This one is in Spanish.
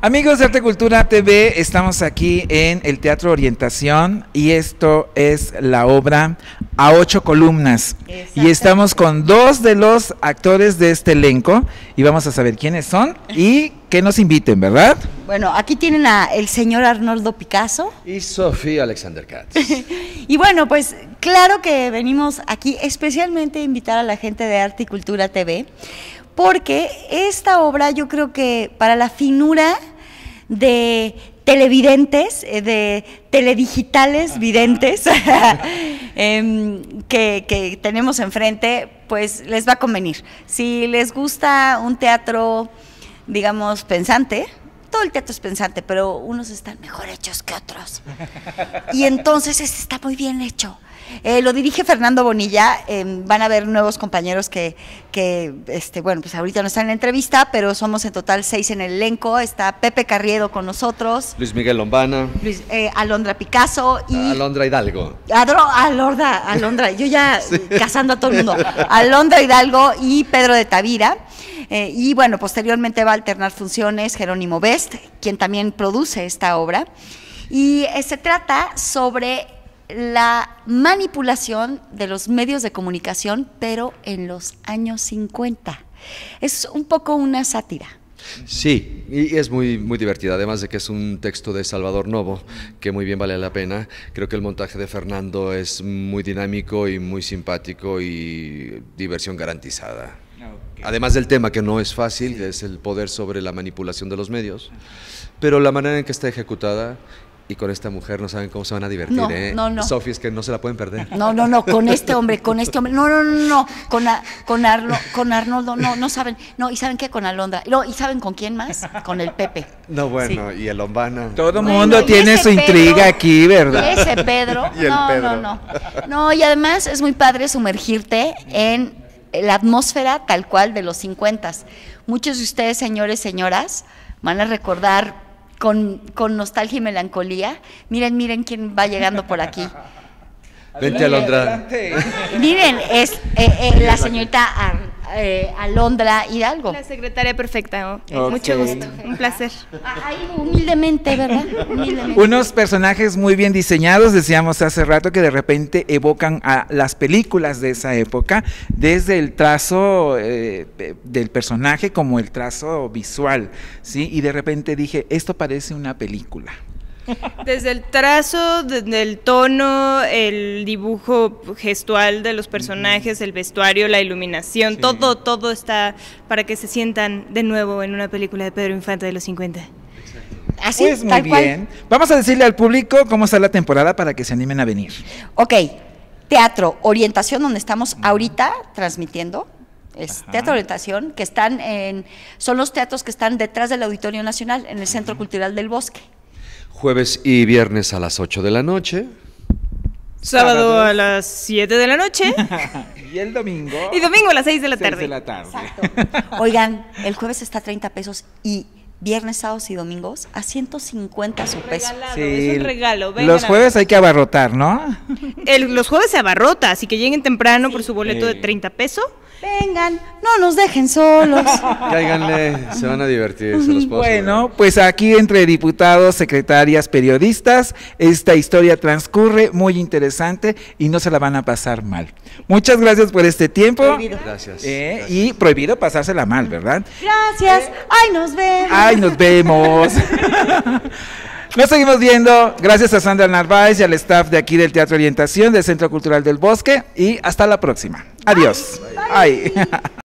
Amigos de Arte Cultura TV, estamos aquí en el Teatro Orientación y esto es la obra a ocho columnas. Y estamos con dos de los actores de este elenco y vamos a saber quiénes son y que nos inviten, ¿verdad? Bueno, aquí tienen a el señor Arnoldo Picasso. Y Sofía Alexander Katz. y bueno, pues claro que venimos aquí especialmente a invitar a la gente de Arte y Cultura TV porque esta obra yo creo que para la finura de televidentes, eh, de teledigitales videntes em, que, que, tenemos enfrente, pues les va a convenir. Si les gusta un teatro, digamos, pensante, todo el teatro es pensante, pero unos están mejor hechos que otros. Y entonces este está muy bien hecho. Eh, lo dirige Fernando Bonilla. Em, van a ver nuevos compañeros que, que, este, bueno, pues ahorita no están en la entrevista, pero somos en total seis en el elenco. Está Pepe Carriedo con nosotros. Luis Miguel Lombana. Luis, eh, Alondra Picasso y. Alondra Hidalgo. Adro, Alondra, Alondra, yo ya casando a todo el mundo. Alondra Hidalgo y Pedro de Tavira. Eh, y bueno, posteriormente va a alternar funciones Jerónimo Best, quien también produce esta obra. Y se trata sobre la manipulación de los medios de comunicación, pero en los años 50. Es un poco una sátira. Sí, y es muy, muy divertida, además de que es un texto de Salvador Novo, que muy bien vale la pena. Creo que el montaje de Fernando es muy dinámico y muy simpático y diversión garantizada. Además del tema que no es fácil, es el poder sobre la manipulación de los medios, pero la manera en que está ejecutada y con esta mujer no saben cómo se van a divertir, no, ¿eh? No, no. Sofía, es que no se la pueden perder. No, no, no, con este hombre, con este hombre. No, no, no, no. Con, con, Arno, con Arnoldo, no, no saben. No, ¿y saben qué? Con Alondra. No, ¿y saben con quién más? Con el Pepe. No, bueno, y el Lombana. Todo el mundo tiene su intriga aquí, ¿verdad? Y ese Pedro. y el no, Pedro. no, no. No, y además es muy padre sumergirte en la atmósfera tal cual de los 50. Muchos de ustedes, señores, señoras, van a recordar con, con, nostalgia y melancolía. Miren, miren quién va llegando por aquí. Vente, Alondra. Miren, es eh, eh, la señorita eh, Alondra Hidalgo. La secretaria perfecta, okay. mucho gusto, un placer. Ahí humildemente, ¿verdad? Humildemente. Unos personajes muy bien diseñados, decíamos hace rato, que de repente evocan a las películas de esa época, desde el trazo eh, del personaje como el trazo visual, ¿sí? Y de repente dije, esto parece una película. Desde el trazo, desde el tono, el dibujo gestual de los personajes, el vestuario, la iluminación, sí. todo, todo está para que se sientan de nuevo en una película de Pedro Infante de los 50. Así, pues muy bien. Cual. Vamos a decirle al público cómo está la temporada para que se animen a venir. Ok, teatro, orientación, donde estamos ahorita transmitiendo. Es Ajá. Teatro Orientación, que están en, son los teatros que están detrás del Auditorio Nacional, en el Centro Cultural del Bosque. Jueves y viernes a las 8 de la noche. Sábado, Sábado. a las 7 de la noche. y el domingo. Y domingo a las 6 de la 6 tarde. De la tarde. Exacto. Oigan, el jueves está a 30 pesos y viernes, sábados y domingos a 150 su peso. Regalado, sí. Es un regalo. Vengan los jueves hay que abarrotar, ¿no? El, los jueves se abarrota, así que lleguen temprano sí. por su boleto de 30 pesos. Vengan, no nos dejen solos. Cáiganle, se van a divertir, se los puedo Bueno, saber. pues aquí entre diputados, secretarias, periodistas, esta historia transcurre muy interesante y no se la van a pasar mal. Muchas gracias por este tiempo. Prohibido. Gracias, eh, gracias. Y prohibido pasársela mal, ¿verdad? Gracias. Ay, nos vemos. Ay, nos vemos. Nos seguimos viendo. Gracias a Sandra Narváez y al staff de aquí del Teatro Orientación del Centro Cultural del Bosque. Y hasta la próxima. Adiós. Bye. Bye.